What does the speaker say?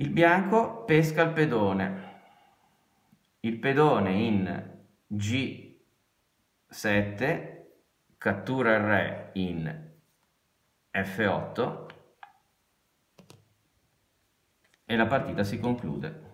Il bianco pesca il pedone. Il pedone in G7 cattura il re in F8 e la partita si conclude.